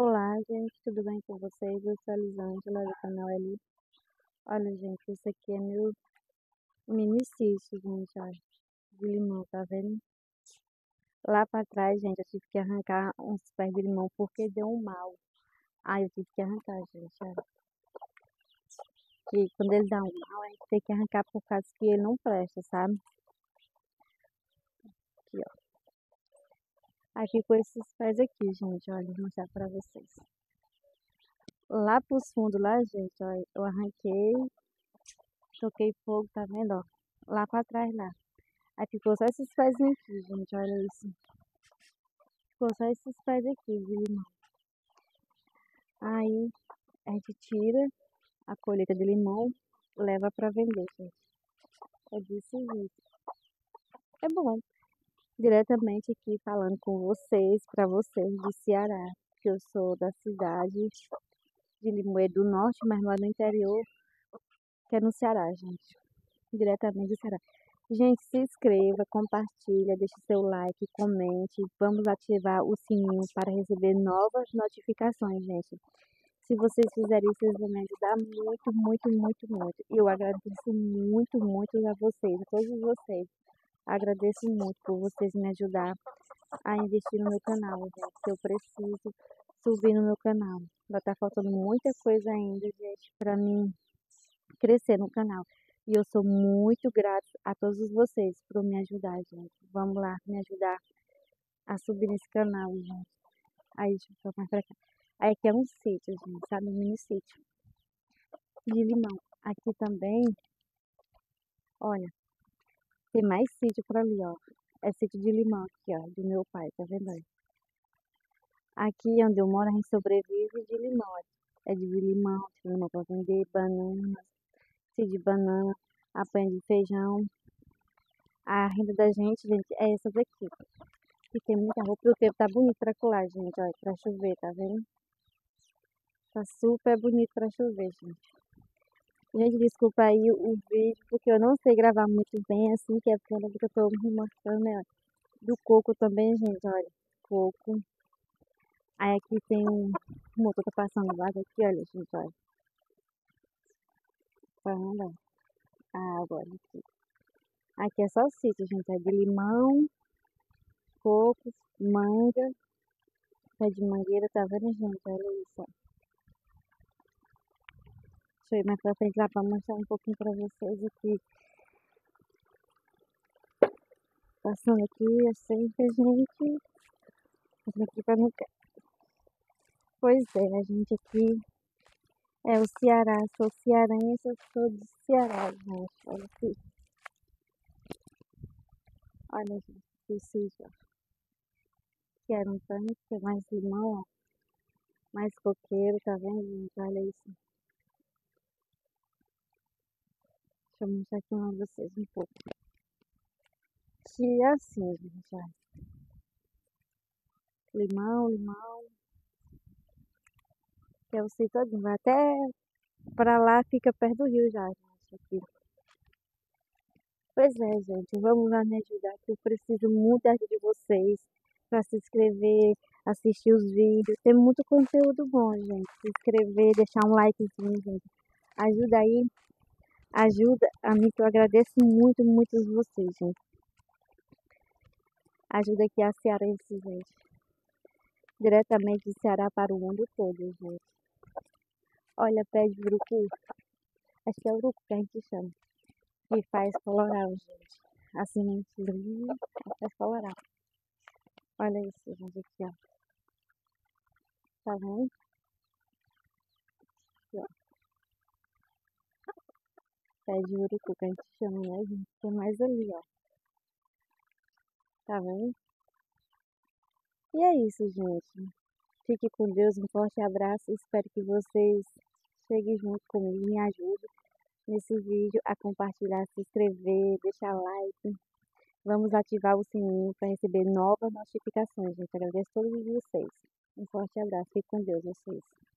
Olá, gente, tudo bem com vocês? Eu sou a Lisângela do canal Ali. Olha, gente, esse aqui é meu mini sítio, gente, olha, de limão, tá vendo? Lá pra trás, gente, eu tive que arrancar uns pés de limão porque deu um mal. Aí eu tive que arrancar, gente, olha. E quando ele dá um mal, a gente tem que arrancar por causa que ele não presta, sabe? Aqui, ó. Aí ficou esses pés aqui, gente, olha, vou mostrar pra vocês. Lá pros fundos, lá, gente, olha, eu arranquei, toquei fogo, tá vendo, ó? Lá pra trás, lá. Aí ficou só esses pés aqui, gente, olha isso. Ficou só esses pés aqui de limão. Aí, a gente tira a colheita de limão, leva pra vender, gente. É desse jeito. É bom diretamente aqui falando com vocês, para vocês do Ceará, que eu sou da cidade de Limoeiro do Norte, mas moro no interior, que é no Ceará, gente. Diretamente do Ceará. Gente, se inscreva, compartilha, deixe seu like, comente. Vamos ativar o sininho para receber novas notificações, gente. Se vocês fizerem isso, vocês vão me ajudar muito, muito, muito, muito. E eu agradeço muito, muito a vocês, a todos vocês. Agradeço muito por vocês me ajudar a investir no meu canal, gente. Que eu preciso subir no meu canal. Estar tá faltando muita coisa ainda, gente, para mim crescer no canal. E eu sou muito grata a todos vocês por me ajudar, gente. Vamos lá, me ajudar a subir nesse canal, gente. Aí, deixa eu mais pra cá. Aí aqui é um sítio, gente, sabe? Um mini sítio de limão. Aqui também, olha, tem mais sítio por ali, ó. É sítio de limão aqui, ó, do meu pai, tá vendo aí? Aqui onde eu moro, a gente sobrevive de limão. É de limão, de limão pra vender, banana, sítio de banana, apanha de feijão. A renda da gente, gente, é essa daqui. E tem muita roupa e o tempo tá bonito pra colar, gente, olha, pra chover, tá vendo? Tá super bonito pra chover, gente. Gente, desculpa aí o vídeo, porque eu não sei gravar muito bem, assim, que é porque eu tô me mostrando, né? Do coco também, gente, olha. Coco. Aí aqui tem um motor tá passando lá, aqui, olha, gente, olha. Tá vendo? A água, olha aqui. Aqui é sítio, gente, é de limão, coco, manga, pé de mangueira, tá vendo, gente? Olha isso, ó. Ir mais pra frente lá pra mostrar um pouquinho pra vocês aqui. Passando aqui, eu sempre, gente. Passando aqui pra não Pois é, a gente aqui é o Ceará. Sou cearense, eu sou do Ceará, gente. Olha aqui. Olha, gente, que sítio. Que era um tanque, é mais limão, ó. Mais coqueiro, tá vendo, gente? Olha isso. Deixa eu mostrar aqui pra vocês um pouco. Que é assim, gente, ó. Limão, limão. Que é o sítio todinho. Vai até pra lá, fica perto do rio já, gente, aqui. Pois é, gente, vamos lá me ajudar, que eu preciso muito de vocês para se inscrever, assistir os vídeos. Tem muito conteúdo bom, gente. Se inscrever, deixar um likezinho, gente. Ajuda aí ajuda a mim, que eu agradeço muito, muito vocês, gente. Ajuda aqui a cearense, gente. Diretamente de Ceará para o mundo todo, gente. Olha, pé de urucu. Acho que é urucu que a gente chama. Que faz coloral, gente. Assim, a gente faz coloral. Olha isso, gente, aqui, ó. Tá vendo? Aqui, ó pé de urucu que a gente chama, né, gente? Tem mais ali, ó. Tá vendo? E é isso, gente. Fique com Deus, um forte abraço. Espero que vocês cheguem junto comigo, me ajudem nesse vídeo a compartilhar, se inscrever, deixar like. Vamos ativar o sininho para receber novas notificações, gente. Agradeço a todos vocês. Um forte abraço. Fique com Deus, vocês.